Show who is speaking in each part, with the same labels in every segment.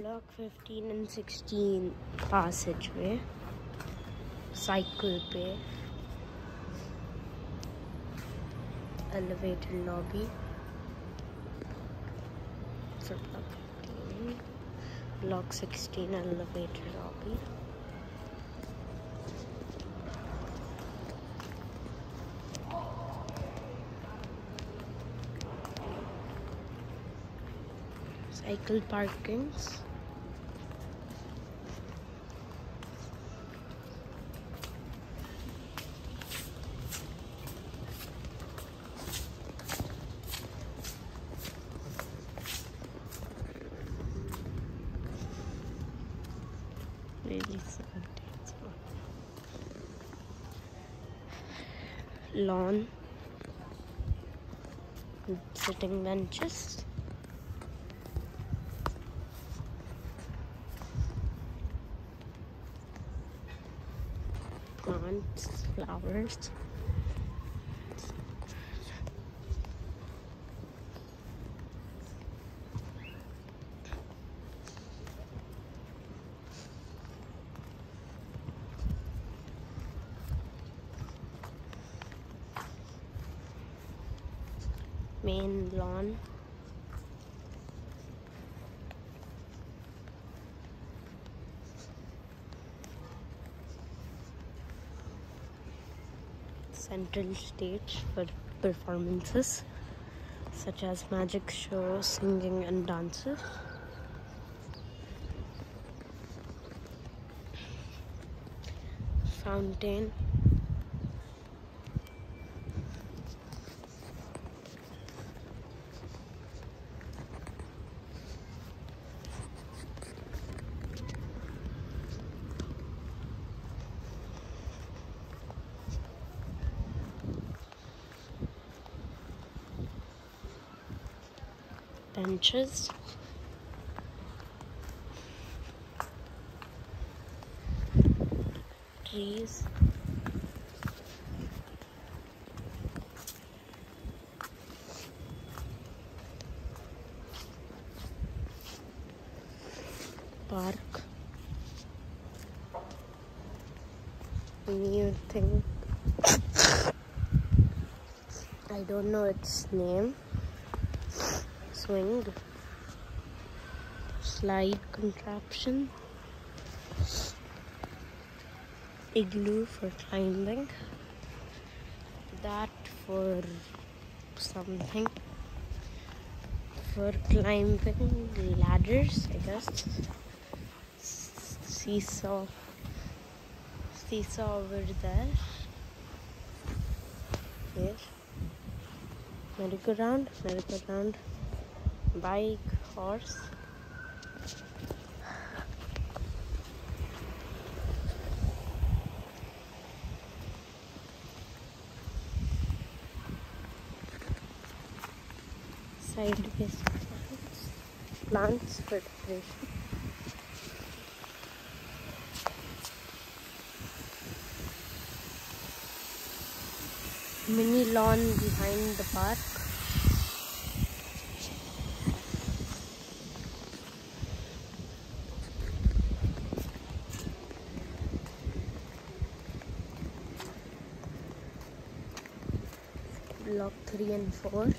Speaker 1: Block 15 and 16 passageway, cycle bay, elevator lobby for block 15, block 16 elevator lobby. Cycle parkings. Lawn. Sitting benches. plants, flowers. Main lawn. Central stage for performances such as magic shows, singing, and dances. Fountain. Benches. Trees. Park. New thing. I don't know its name swing slide contraption. Igloo for climbing. That for something. For climbing ladders i guess. Seesaw. Seesaw over there. Here merry-go-round merry-go-round bike, horse. Sideways plants, plants for decoration. Mini lawn behind the park. block 3 and 4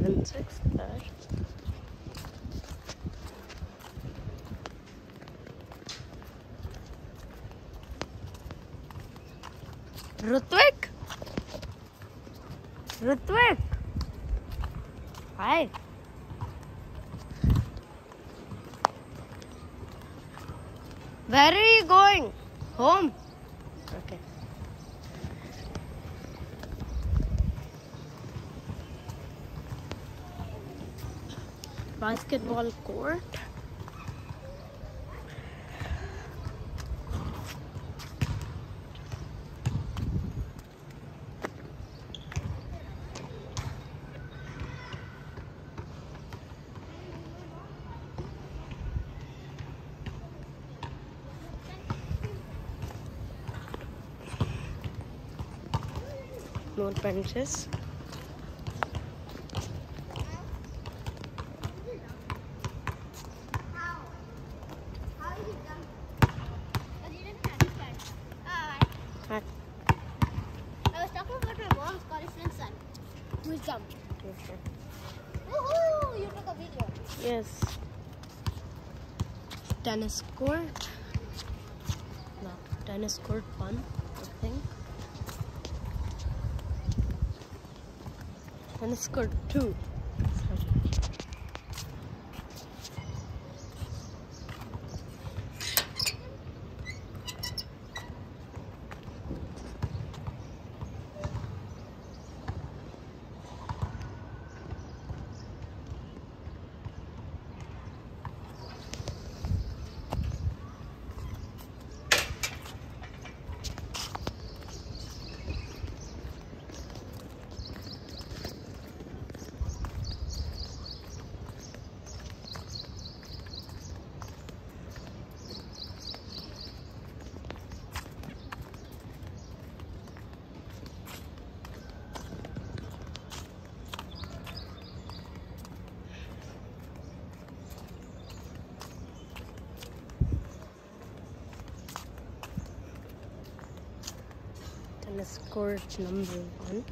Speaker 1: block 5 and 6 there. Rutvik? Rutvik? Hi. Where are you going? Home? Okay. Basketball court. More benches.
Speaker 2: Who's jumped.
Speaker 1: Okay.
Speaker 2: Woohoo! You took a video.
Speaker 1: Yes. Tennis court. No, tennis court one, I think. Tennis court two. Court number one.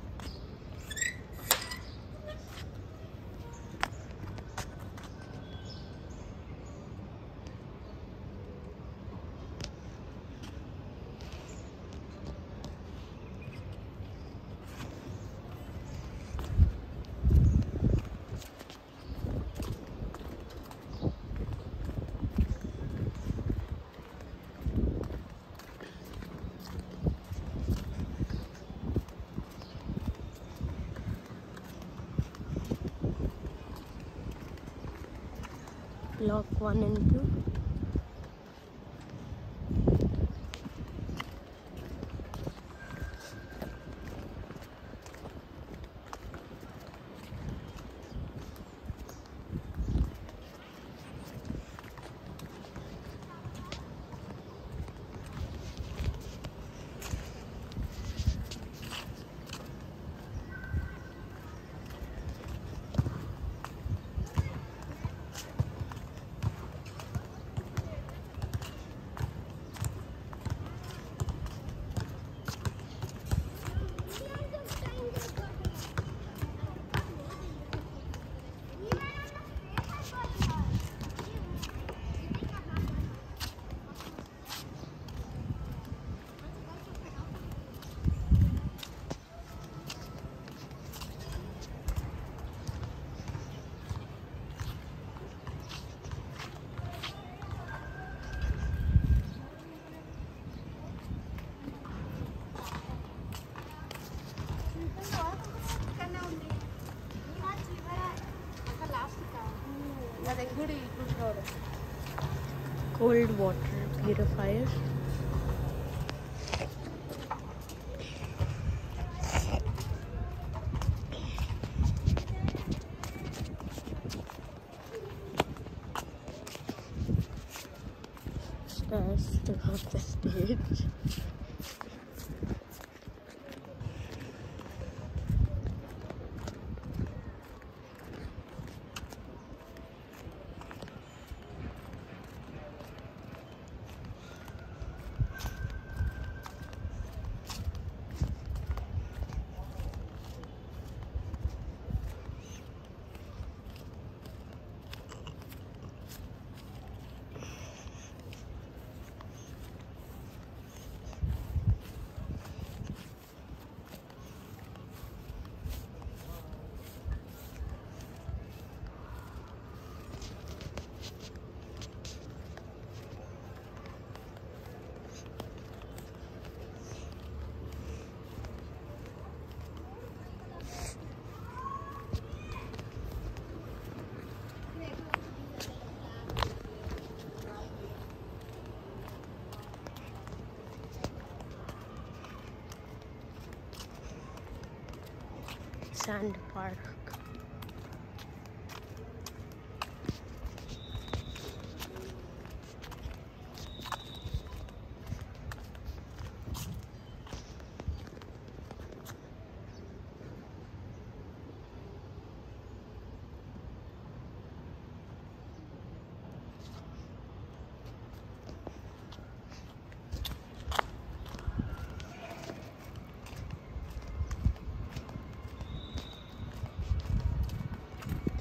Speaker 1: Block one and two. Cold water purifier. Sand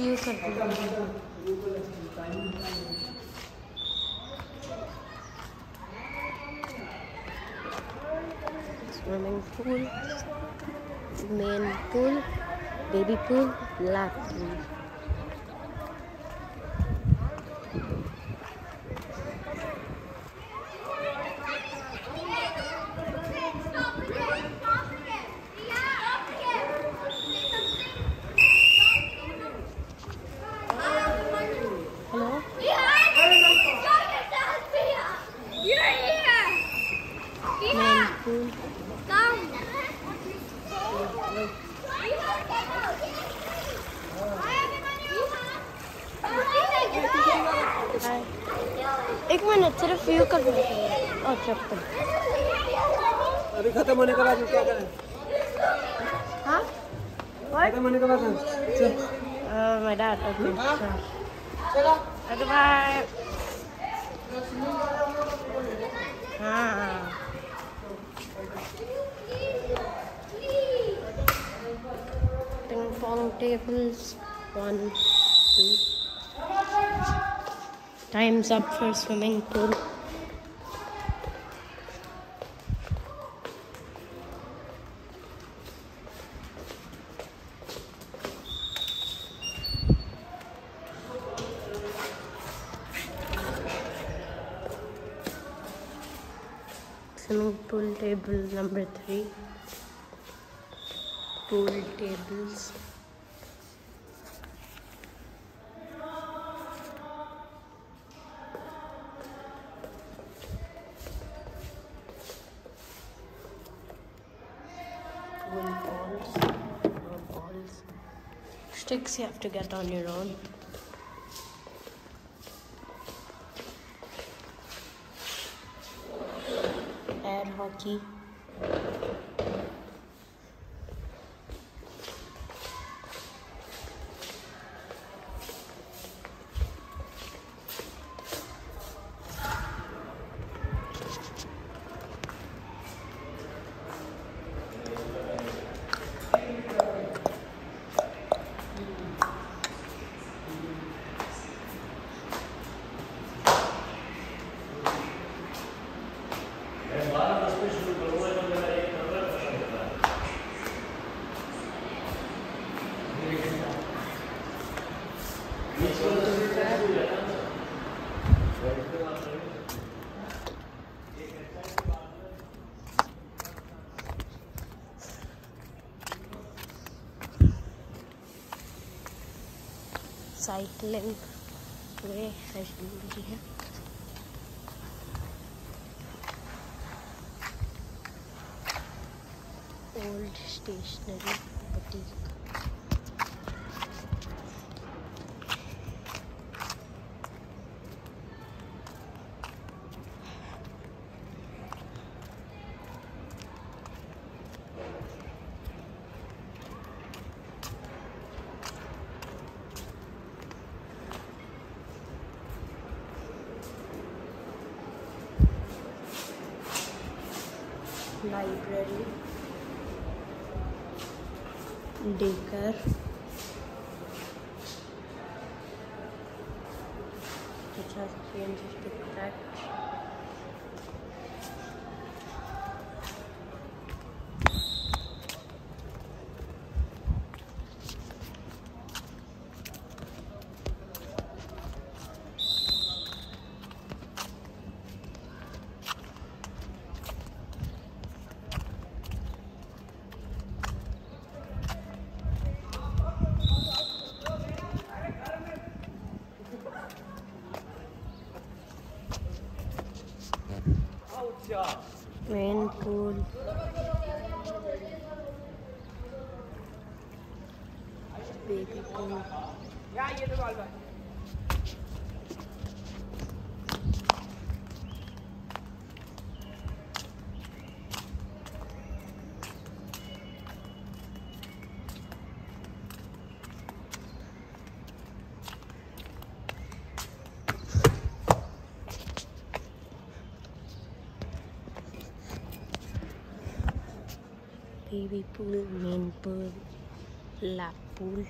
Speaker 1: सिर्फ view कर Swimming pool, main pool, baby pool, lap pool. Minute सिर्फ view कर और चप्पल
Speaker 3: अभी खत्म होने के बाद क्या करें
Speaker 1: हाँ
Speaker 3: खत्म होने के बाद चल
Speaker 1: Uh, my dad. Okay. Sure.
Speaker 3: चलो
Speaker 1: Okay, bye. Ah. Ping pong tables. One, two. Time's up for swimming pool. Swimming pool table number three. Pool tables. Pool balls. Balls. Sticks you have to get on your own. Air cycling पूरे ज़रूरी है। Old stationery boutique library. Decker अच्छा daycare Baby pool, main pool, lap pool.